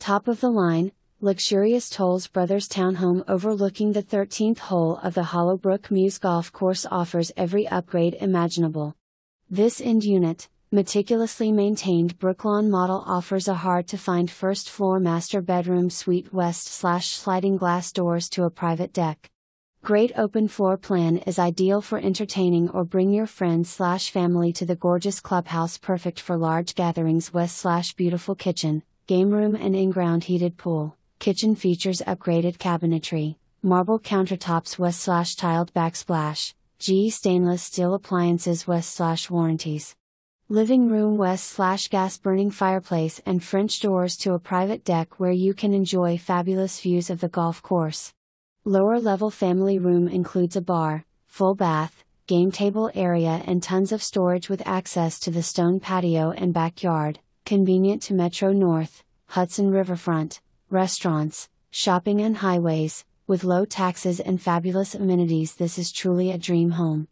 Top of the line, luxurious Tolls Brothers townhome overlooking the 13th hole of the Hollowbrook Mews Golf Course offers every upgrade imaginable. This end unit, meticulously maintained Brooklawn model offers a hard to find first floor master bedroom suite west slash sliding glass doors to a private deck. Great open floor plan is ideal for entertaining or bring your friends slash family to the gorgeous clubhouse perfect for large gatherings west slash beautiful kitchen, game room and in-ground heated pool. Kitchen features upgraded cabinetry, marble countertops west slash tiled backsplash, GE stainless steel appliances west slash warranties living room west slash gas burning fireplace and French doors to a private deck where you can enjoy fabulous views of the golf course. Lower level family room includes a bar, full bath, game table area and tons of storage with access to the stone patio and backyard, convenient to Metro North, Hudson Riverfront, restaurants, shopping and highways, with low taxes and fabulous amenities this is truly a dream home.